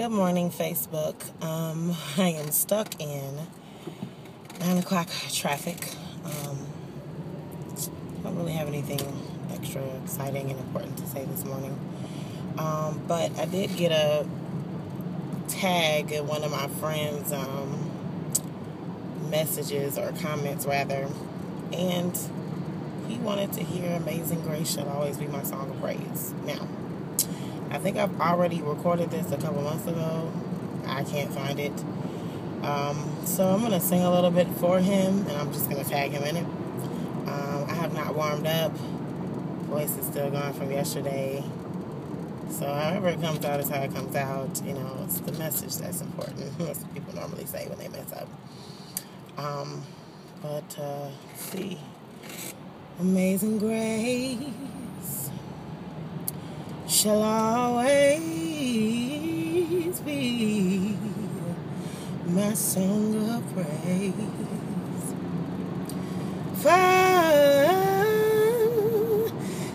Good morning, Facebook. Um, I am stuck in nine o'clock traffic. Um, don't really have anything extra exciting and important to say this morning. Um, but I did get a tag in one of my friends' um, messages or comments, rather, and he wanted to hear Amazing Grace Shall Always Be My Song of Praise. Now, I think I've already recorded this a couple months ago. I can't find it. Um, so I'm going to sing a little bit for him, and I'm just going to tag him in it. Um, I have not warmed up. Voice is still gone from yesterday. So however it comes out is how it comes out. You know, it's the message that's important. That's what people normally say when they mess up. Um, but uh, see, Amazing Grace shall always be my song of praise. For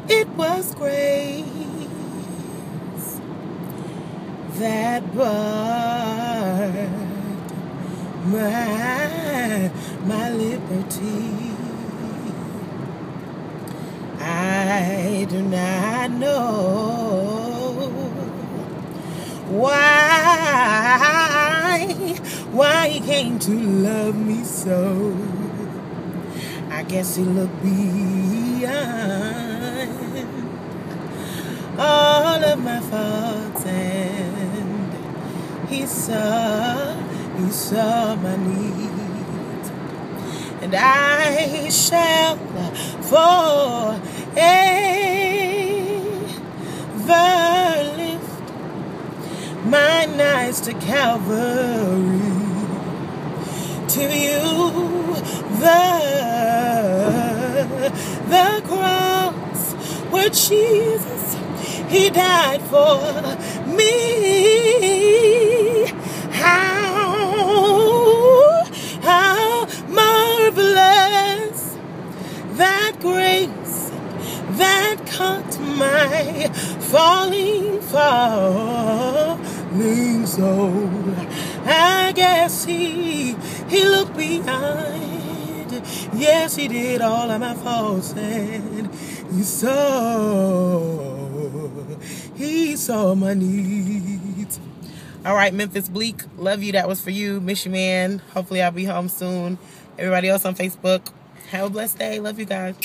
it was grace that bought my, my liberty. I do not know he came to love me so. I guess he looked beyond all of my faults and he saw, he saw my needs. And I shall forever lift my eyes to Calvary. To you, the, the cross where Jesus, He died for me. How, how marvelous that grace that caught my falling, falling soul. I guess he, he looked behind. Yes, he did all of my faults and he saw, he saw my needs. All right, Memphis Bleak, love you. That was for you. Miss you, man. Hopefully, I'll be home soon. Everybody else on Facebook, have a blessed day. Love you guys.